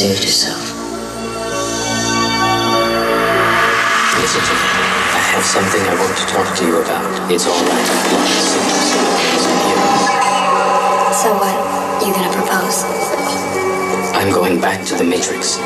saved yourself. Listen to me. I have something I want to talk to you about. It's all right. So what? You gonna propose? I'm going back to the Matrix.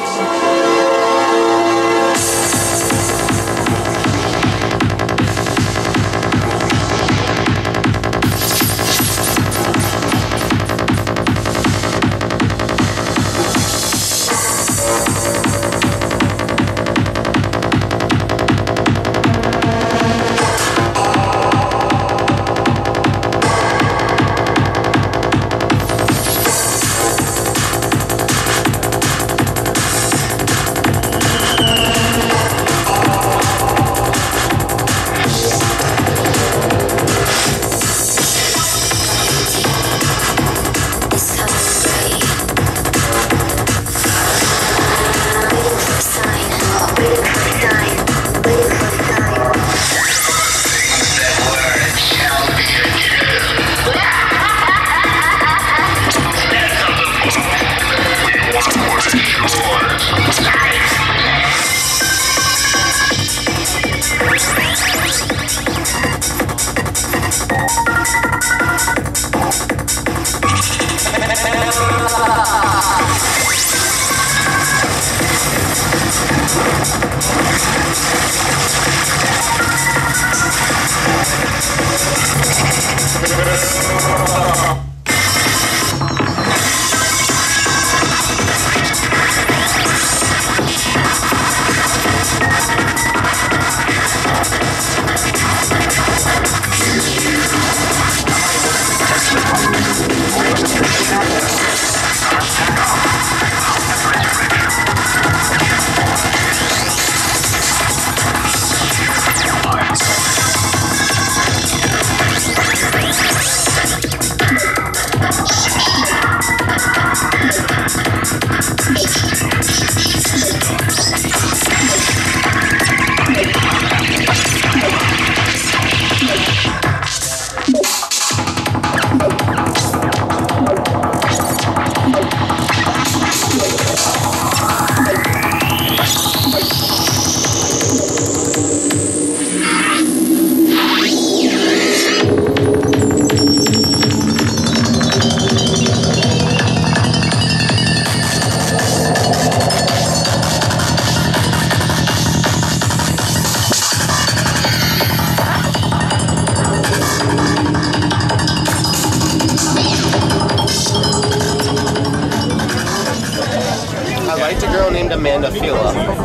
Amanda Fila.